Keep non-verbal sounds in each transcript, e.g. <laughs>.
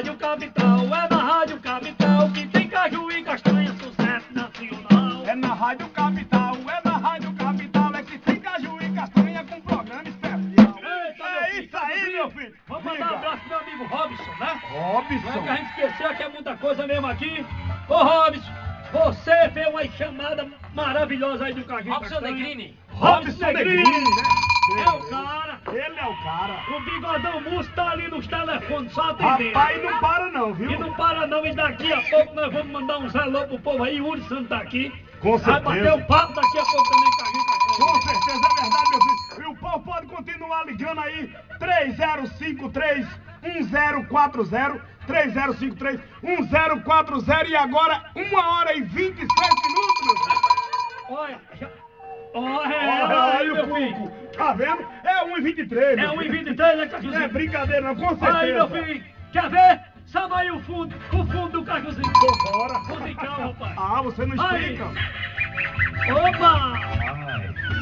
Rádio Capital, é na Rádio Capital que tem caju e castanha, sucesso nacional. É na Rádio Capital, é na Rádio Capital, é que tem caju e castanha com programa especial. Eita, meu é filho, isso aí, Cajuzinho. meu filho. Vamos mandar um abraço pro meu amigo Robson, né? Não é Robson. que a gente esqueceu que é muita coisa mesmo aqui. Ô Robson, você fez uma chamada maravilhosa aí do Caju Robson. Negrini. Robson Negrini, né? É o cara. Ele é o cara. O bigodão Musto tá ali nos telefones, só atendendo. Rapaz, não para não, viu? E não para não, e daqui a pouco nós vamos mandar um alô pro povo aí, Uri Santos tá aqui. Com Vai bater o papo daqui a pouco também, Caju e Castanha. Com certeza é verdade, meu filho. E o povo pode continuar ligando aí. 3053 1040 3053 1040 e agora 1 hora e 27 minutos, meu filho. Olha, já- olha, Olha olha aí o meu filho. Cuco. Tá vendo? É 1h23, É meu 1h23, né. Cajuzinho? É brincadeira, não, com certeza. Aí, meu filho, quer ver? Sabe aí o fundo, o fundo do Cajuzinho. Tô fora. Musical, rapaz. Ah, você não Aí. explica. Opa!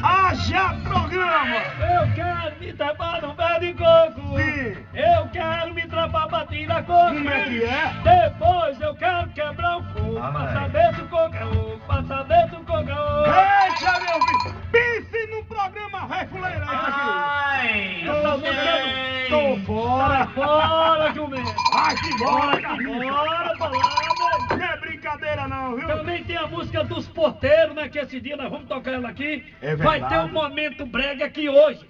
Haja programa! Eu quero me trapar no pé de coco. Sim. Eu quero me trapar pra tirar coco. Como é que é? Depois eu quero quebrar o coco. Pra saber se o coco é oco. Pra saber se o coco é oco. Deixa, meu filho! Refuleira aí, Ai, Essa música sei. Tô fora! Fora, jumento. Vai que bora, Bora, velho. Não é brincadeira não, viu? Também tem a música dos porteiros, né? Que esse dia nós vamos tocar ela aqui. É Vai verdade. ter um momento brega aqui hoje.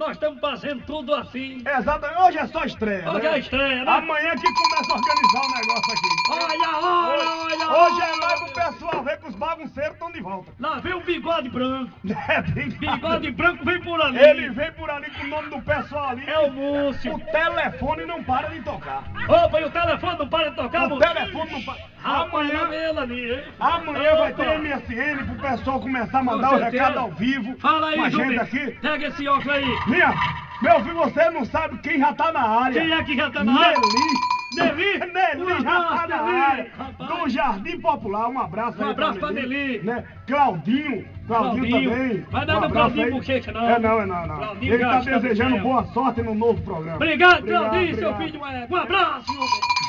Nós estamos fazendo tudo assim. Exatamente, hoje é só estreia, Hoje né? é estreia, né? Amanhã que começa a organizar o negócio aqui. Olha olha a Hoje é mais pro pessoal ver que os bagunceiros estão de volta. Lá vem o bigode branco. <laughs> É bem Bigode branco vem por ali. Ele vem por ali com o nome do pessoal ali. É o Múcio. O telefone não para de tocar. Opa, e o telefone não para de tocar, O Múcio? telefone não para. Amanhã, ali, hein? amanhã vai ter. MSN pro pessoal começar a mandar o recado ao vivo. Fala aí, com a gente aqui. Pega esse óculos aí. Minha, meu filho, você não sabe quem já tá na área. Quem é que já tá na área? Nelly. Nelly? <laughs> Nelly Um já tá na Nelly. área. Do Jardim Popular. Um abraço Um aí abraço pra Nelly. Né? Claudinho. Claudinho, Claudinho. também. Vai dar um abraço Claudinho. Bochecha, não. É não, é não, não. Claudinho Ele tá gasta desejando boa sorte no novo programa. Obrigado, Claudinho, seu obrigado. filho de uma égua. Um abraço.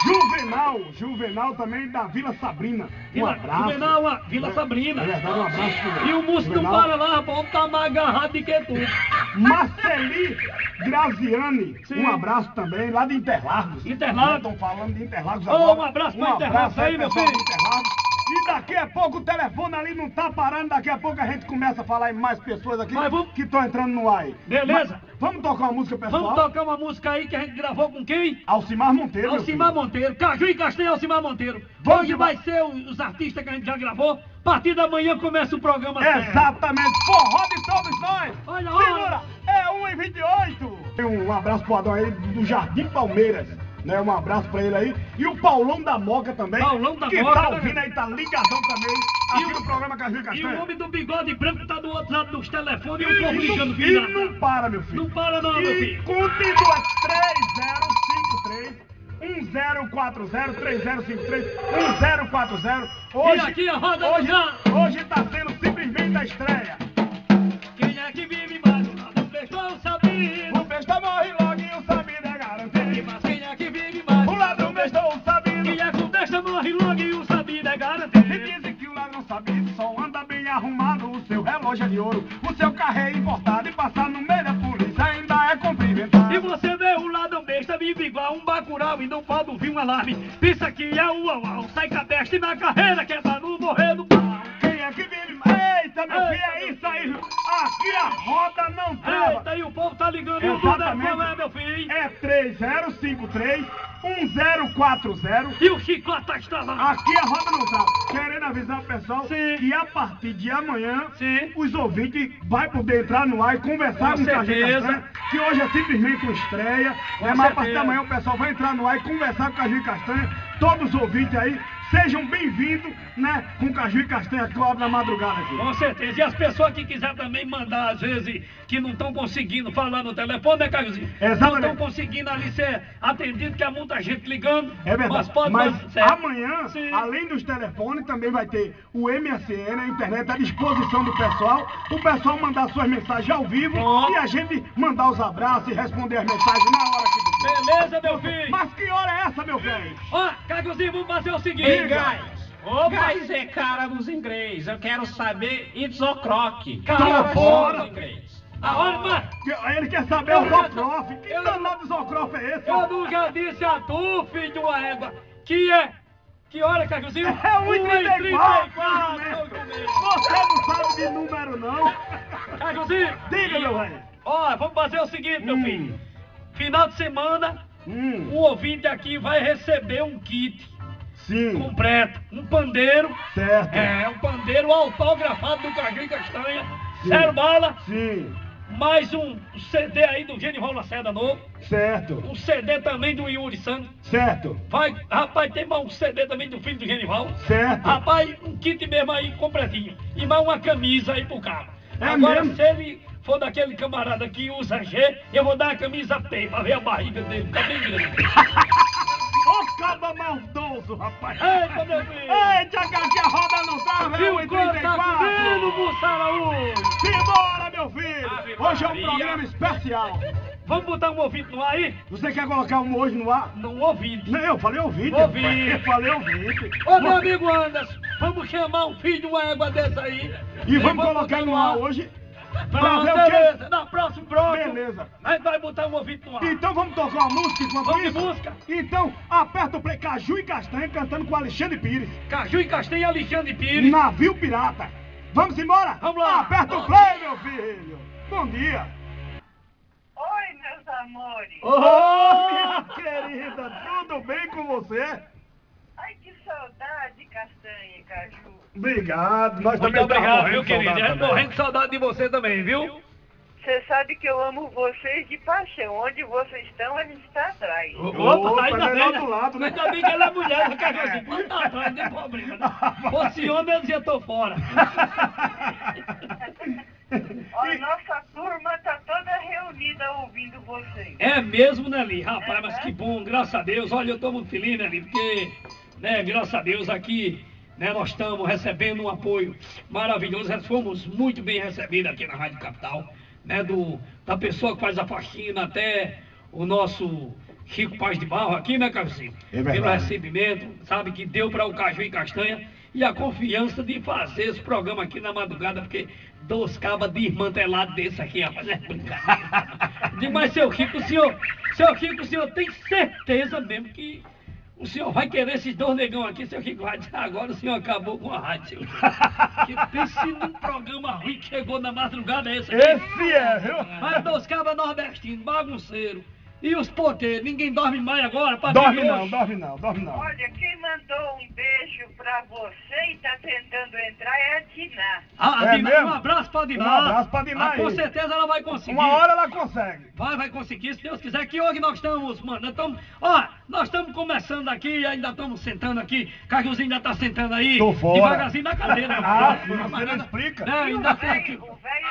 Juvenal, Juvenal também da Vila Sabrina. Um abraço. Juvenal, a Vila É, Sabrina. É verdade, um abraço. E o Múcio não para lá, rapaz. O tá mais agarrado do que tudo. Marceli Graziani, Sim. um abraço também, lá de Interlagos. Interlagos. Estão falando de Interlagos agora. um abraço pra um Interlagos aí, meu filho. de Interlagos. E daqui a pouco o telefone ali não tá parando, daqui a pouco a gente começa a falar em mais pessoas aqui Mas vamos- que estão entrando no ar. Beleza. Mas vamos tocar uma música, pessoal? Vamos tocar uma música aí que a gente gravou com quem? Alcimar Monteiro. Alcimar. Monteiro. Caju e Castanha Alcimar Monteiro. Vamos Hoje vai ser os artistas que a gente já gravou. A partir da manhã começa o programa sério. Exatamente, forró de todos nós! Olha a hora. Segura! É 1h28! Tem um abraço pro Adão aí do Jardim Palmeiras, né? Um abraço pra ele aí. E o Paulão da Moca também. Paulão da que Moca, tá né? ouvindo aí, tá ligadão também. Aqui E o- no programa Caju e E Castanha. o homem do bigode branco tá do outro lado dos telefones e E o povo ligando não, e não para, meu filho. Não para não, meu E filho. continua 3053 1040 3053 1040 Hoje, E aqui a roda hoje, hoje tá sendo simplesmente a estreia. Arrumado. O seu relógio é de ouro, o seu carro é importado. E passar no meio da polícia ainda é cumprimentado. E você vê o ladrão besta vive igual um bacurau e não pode ouvir um alarme. Pensa que é o uau, sai com a besta e na carreira que é pra não morrer do pau. Quem é que vive? Eita, meu filho, é isso aí. Aqui a roda não trava. Eita, e o povo tá ligando e o é é, meu filho? É 3053 1040. E o chicote tá estralando. Aqui a roda não trava. Querendo avisar o pessoal Sim. que a partir de amanhã Sim. os ouvintes vai poder entrar no ar e conversar Com com, a gente que hoje é simplesmente uma estreia. Com né? Mas a partir certeza. da manhã o pessoal vai entrar no ar e conversar com a gente Castanha. Todos os ouvintes aí, sejam bem-vindos, né? Com Caju e Castanha Clube na madrugada aqui. Com certeza. E as pessoas que quiser também mandar, às vezes, que não estão conseguindo falar no telefone, né, Cariozinho? Exatamente. Não estão conseguindo ali ser atendido, que há muita gente ligando. É verdade. Mas pode Mas certo. amanhã, Sim. além dos telefones, também vai ter o MSN, a internet à disposição do pessoal. O pessoal mandar suas mensagens ao vivo Pronto. e a gente mandar os abraços e responder as mensagens na hora que. Beleza, meu filho? Mas que hora é essa, meu velho? Ó, Caguzinho, vamos fazer o seguinte. Gás. Ô, gás é cara dos inglês. Eu quero saber it's o'clock. Cala Que a horas A Que- Ele quer saber o Zocrof. Que Eu- danado Zocrof é esse? eu nunca disse a tu, filho de uma égua, que é... Que hora, Caguzinho? É 1h34, 1h34, meu. Você não sabe de número, não? Caguzinho. Diga, meu velho. Ó, vamos fazer o seguinte, meu Hum. filho. Final de semana, Hum, o ouvinte aqui vai receber um kit sim, completo. Um pandeiro. certo. É, um pandeiro autografado do Carlinhos Castanha. Sim. Zero bala. Sim, Mais um CD aí do Genival Lacerda novo. certo, Um CD também do Yuri Santos. certo, Vai, rapaz, tem mais um CD também do filho do Genival. certo. Rapaz, um kit mesmo aí completinho. E mais uma camisa aí pro cara. É Agora, mesmo? se ele for daquele camarada que usa G, eu vou dar a camisa P pra ver a barriga dele. Tá bem grande. Ô, caba maldoso, rapaz. Eita, meu filho! Eita, que a roda não tá, E o velho, couro tá 34. Bussaraú! Simbora, meu filho. Hoje é um programa especial. Vamos botar um ouvinte no ar aí? Você quer colocar um hoje no ar? Não ouvinte. Não, eu falei ouvinte. Ouvinte. Eu falei ouvinte. Ô, meu amigo Anderson, vamos chamar um filho de uma égua dessa aí. E vamos colocar no ar hoje. Pra ver o quê? Na próximo bloco. Beleza. A gente vai botar um ouvinte no ar. Então vamos tocar uma música enquanto Vamos isso? música. Então, aperta o play Caju e Castanha cantando com Alexandre Pires. Caju e Castanha e Alexandre Pires. Navio Pirata. Vamos embora? Vamos lá. Aperta o play, meu filho. Bom dia. Oi, meus amores. Ô, minha querida, tudo bem com você? Ai, que saudade, Castanha e Caju. Obrigado, nós Muito também obrigado, viu, também. morrendo de saudade de você também, viu? Você sabe que eu amo vocês de paixão. Onde vocês estão, a gente está atrás. Opa, ainda mas é bem, do outro lado, né? Ainda bem que ela é mulher, não quer assim, pode estar atrás, não tem problema. Né? <laughs> Fosse homem, eu dizia, tô fora. <laughs> Ó, A nossa turma tá toda reunida ouvindo vocês. É mesmo, Nelly? Rapaz, mas que bom, graças a Deus. Olha, eu tô muito feliz, Nelly, porque, né, graças a Deus aqui, né, nós estamos recebendo um apoio maravilhoso. Nós fomos muito bem recebidos aqui na Rádio Capital, né, do, da pessoa que faz a faxina até o nosso Chico Paz de Barro aqui, né, Carcinho? É verdade. Pelo recebimento, sabe, que deu para o Caju e Castanha e a confiança de fazer esse programa aqui na madrugada, porque dois cabas desmantelados desse aqui, rapaz, é brincadeira. <laughs> Demais, seu Chico, o senhor, seu Chico, o senhor tem certeza mesmo que o senhor vai querer esses dois negão aqui, seu dizer, <laughs> agora o senhor acabou com a rádio. <laughs> Que pense num programa ruim que chegou na madrugada esse aqui. Esse é, viu? Mas dois cabas nordestinos, bagunceiro. E os poteiros, ninguém dorme mais agora, pra Dorme não, hoje. dorme não, dorme não. Olha, quem mandou um beijo pra você e tá tentando entrar é a Diná. Ah, a É Diná, mesmo? um abraço pra Diná. Um abraço pra Diná Ah, com certeza ela vai conseguir. Uma hora ela consegue. Vai, vai conseguir, se Deus quiser, que hoje nós estamos, mano, nós estamos, ó, nós estamos começando aqui, ainda estamos sentando aqui, Cajuzinho ainda tá sentando aí, Tô fora. devagarzinho na cadeira. <laughs> Ah, você não explica. É, E o ainda tem aqui. velho o velho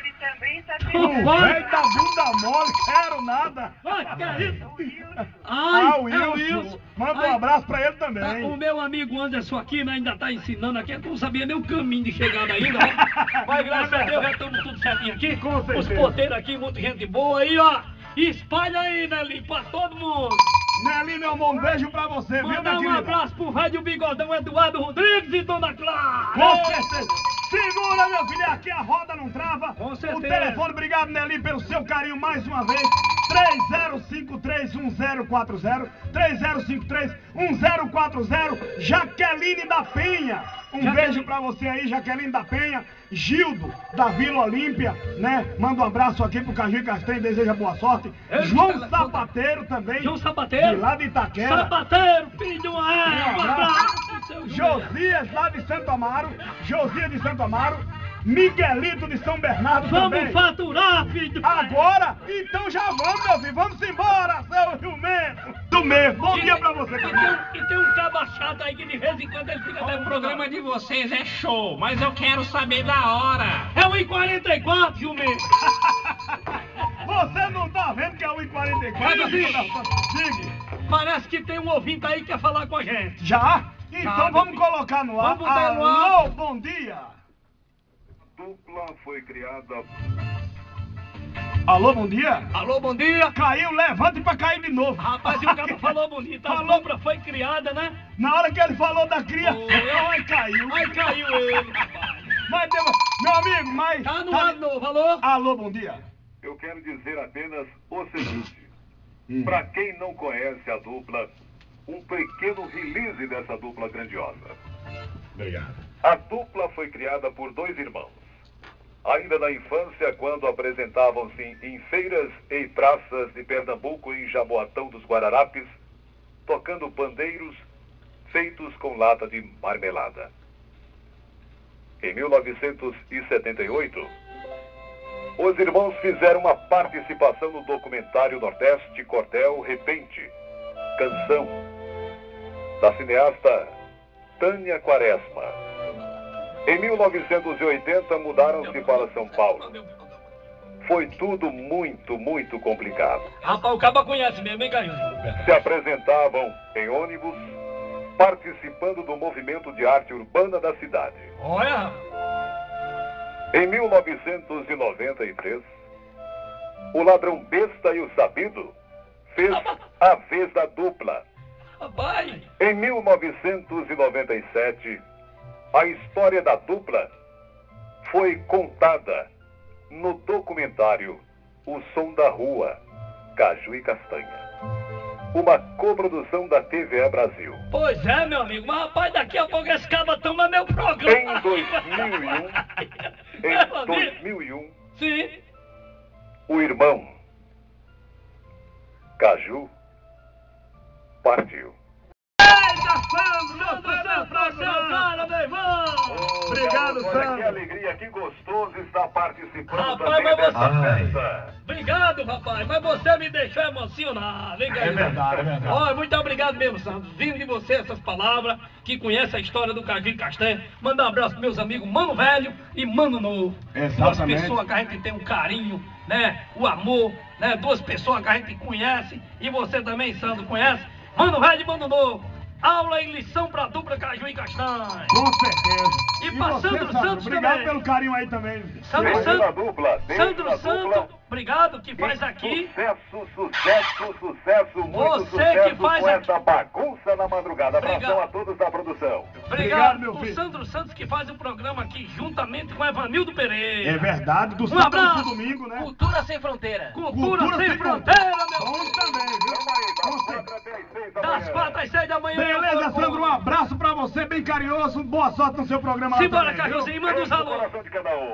mole também tá O tentando. vai. da bunda mole, quero nada. Ai, que é isso? Wilson. Ai, ah, o é o Wilson. Wilson. Manda um Ai, abraço pra ele tá, também. o meu amigo Anderson aqui né, ainda tá ensinando aqui, eu não sabia nem o caminho de chegada ainda, ó. <laughs> Mas graças a Deus já estamos tudo certinho aqui. Com Os certeza. poteiros aqui, muita gente boa aí, ó. Espalha aí, Nelly, pra todo mundo. Nelly, meu amor, um beijo pra você, viu, Mandar minha um querida? abraço pro Rádio Bigodão Eduardo Rodrigues e Dona Clara. Com certeza. Segura, meu filho, aqui a roda não trava. Com O certeza. telefone, obrigado, Nelly, pelo seu carinho mais uma vez. 30531040. 30531040. Jaqueline da Penha. Um Jaqueline. beijo pra você aí, Jaqueline da Penha. Gildo, da Vila Olímpia, né? Manda um abraço aqui pro Caju Castanho, deseja boa sorte. Eu- João Sapateiro também. João Sapateiro. De lá de Itaquera. Sapateiro, filho de uma égua. Um abraço. Josias lá de Santo Amaro, Josias de Santo Amaro, Miguelito de São Bernardo Vamos também. faturar, filho Agora, então já vamos, meu filho, vamos embora, seu jumento. Do mesmo, bom dia pra você. E tem, um- e tem um caba chato aí que de vez em quando ele fica até O programa de vocês é show, mas eu quero saber da hora. É o I-44, jumento. <laughs> Você não tá vendo que é o I-44? Vai, Davi. Diga. Parece que tem um ouvinte aí que quer falar com a gente. Já? Então Tá, vamos colocar no ar. Vamos botar no ar. Alô, bom dia. dupla foi criada Alô, bom dia? Alô, bom dia. Caiu, levante pra cair de novo. Rapaz, e o cara <laughs> falou bonito. A Falou. dupla foi criada, né? Na hora que ele falou da cria, Oi. <laughs> ai, caiu. Aí caiu ele, rapaz. Mas, meu amigo, mas... Tá no ar de novo, alô? Alô, bom dia. Eu quero dizer apenas o seguinte. Hum. Para quem não conhece a dupla, um pequeno release dessa dupla grandiosa. Obrigado. A dupla foi criada por dois irmãos. Ainda na infância, quando apresentavam-se em feiras e praças de Pernambuco e Jaboatão dos Guararapes, tocando pandeiros feitos com lata de marmelada. Em 1978, os irmãos fizeram uma participação no documentário Nordeste Cordel Repente, canção, da cineasta Tânia Quaresma. Em 1980 mudaram-se para São Paulo. Foi tudo muito, muito complicado. Rapaz, o caba conhece mesmo, hein, Caio? Se apresentavam em ônibus, participando do movimento de arte urbana da cidade. Olha, Em 1993, o ladrão besta e o sabido fez <laughs> a vez da dupla. Em 1997, a história da dupla foi contada no documentário O Som da Rua, Caju e Castanha. Uma coprodução da TVE Brasil. Pois é, meu amigo. Mas, rapaz, daqui a pouco esse caba toma meu programa. Em 2001, cá, É verdade, é verdade. Olha, muito obrigado mesmo, Santos. Vindo de você essas palavras, que conhece a história do e Castanha. Manda um abraço pros meus amigos Mano Velho e Mano Novo. Duas Exatamente. pessoas que a gente tem um carinho, né? O amor, né? Duas pessoas que a gente conhece. E você também, Sandro, conhece. Mano Velho e Mano Novo. Aula e lição pra dupla Caju e Castanha. Com certeza. E pra você, Sandro Santos Obrigado também. pelo carinho aí também. Sandro Santos. Sandro na Santo, dupla. obrigado, que faz E aqui. Sucesso, sucesso, sucesso, muito Você sucesso que faz com aqui- essa bagunça na madrugada. Abração Obrigado. a todos da produção. Obrigado, Obrigado, meu o filho. Sandro Santos que faz o programa aqui juntamente com Evanildo Pereira. É verdade, do Um sábado abraço. domingo, né? Cultura sem fronteira. Cultura, sem, sem fronteira, meu Bom também, viu? Das quatro às seis da manhã. Beleza, Sandro, um abraço pra você, bem carinhoso. Boa sorte no seu programa Simbora? Cajuzinho, manda no alô. um.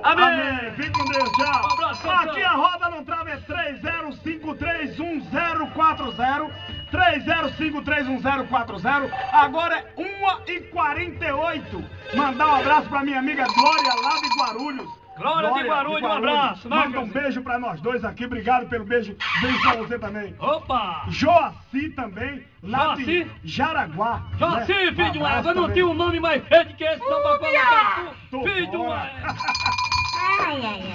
Amém. Amém. Fique com Deus, tchau. Um abraço, Aqui a roda não trava é 30531040. 30531040. Agora é 1h48. Mandar um abraço pra minha amiga Glória lá de Guarulhos. Glória de Guarulhos, um abraço, né, Manda um beijo pra nós dois aqui. Obrigado pelo beijo. Beijo pra você também. Opa! Joaci também, lá Joaci? de Jaraguá. Joaci, né? filho de uma égua, não tinha um nome mais feio que esse, não, pra colocar Tô tu. Filho de uma.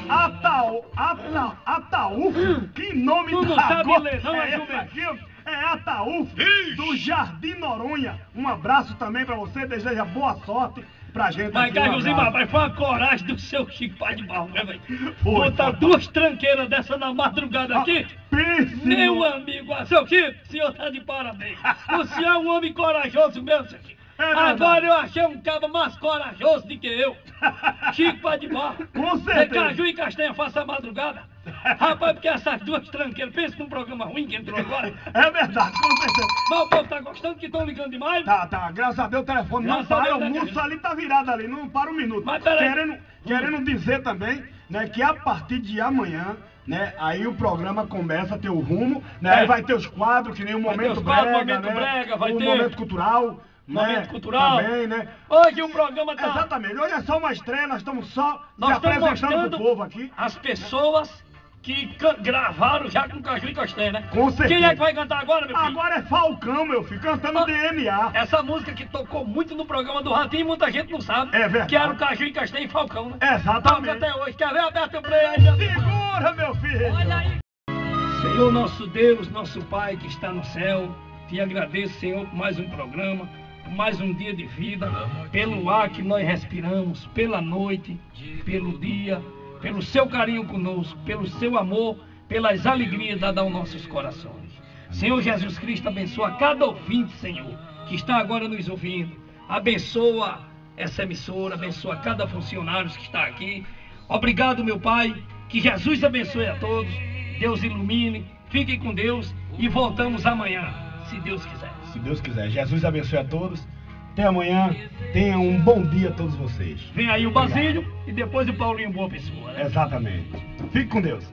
Ataú, Ataú, Ataú, que nome Tu não da sabe ler, não, é é esse jumento. aqui, é Ataú, do Jardim Noronha. Um abraço também pra você, deseja boa sorte pra gente. Mas, Cajuzinho, mas foi uma coragem do seu Chico Pai de Barro, né, velho? Botar duas tranqueiras dessa na madrugada aqui. Pense Meu amigo, ah, seu Chico, o senhor tá de parabéns. O senhor é um homem corajoso mesmo, seu Chico. É. Agora eu achei um cabo mais corajoso do que eu. <laughs> Chico Pai de Barro. Com Você certeza. Caju e Castanha faça a madrugada. Rapaz, porque essas duas tranqueiras, pensa num programa ruim que entrou agora. É verdade, com certeza. Mas o povo tá gostando que estão ligando demais. Tá, tá, graças a Deus o telefone não Graças a para, o né, murso ali tá virado ali, não para um minuto. Mas peraí. Querendo, querendo dizer também, né, que a partir de amanhã, né, aí o programa começa a ter o rumo, né, É. aí vai ter os quadros, que nem o Vai Momento os quadros, Brega, Momento né, Brega, vai o ter- Momento Cultural, Momento né, cultural. também, né. Hoje o programa tá. Exatamente, hoje é só uma estreia, nós estamos só Nós se apresentando pro povo aqui. as pessoas que gravaram já com Caju e Castanha, né? Com certeza. Quem é que vai cantar agora, meu filho? Agora é Falcão, meu filho, cantando Ah. DNA. Essa música que tocou muito no programa do Ratinho, muita gente não sabe. É verdade. Que era o Caju e Castanha e Falcão, né? Exatamente. Toca até hoje. Quer ver? Aperta o play aí. Segura, meu filho. Olha aí. Senhor nosso Deus, nosso Pai que está no céu, te agradeço, Senhor, por mais um programa, por mais um dia de vida, pelo ar que nós respiramos, pela noite, pelo dia, pelo seu carinho conosco, pelo seu amor, pelas alegrias dadas aos nossos corações. Senhor Jesus Cristo, abençoa cada ouvinte, Senhor, que está agora nos ouvindo. Abençoa essa emissora, abençoa cada funcionário que está aqui. Obrigado, meu Pai. Que Jesus abençoe a todos. Deus ilumine. Fiquem com Deus e voltamos amanhã, se Deus quiser. Se Deus quiser. Jesus abençoe a todos. Até amanhã. Tenha um bom dia a todos vocês. Vem aí o Basílio e depois o Paulinho Boa Pessoa. Né? Exatamente. Fique com Deus.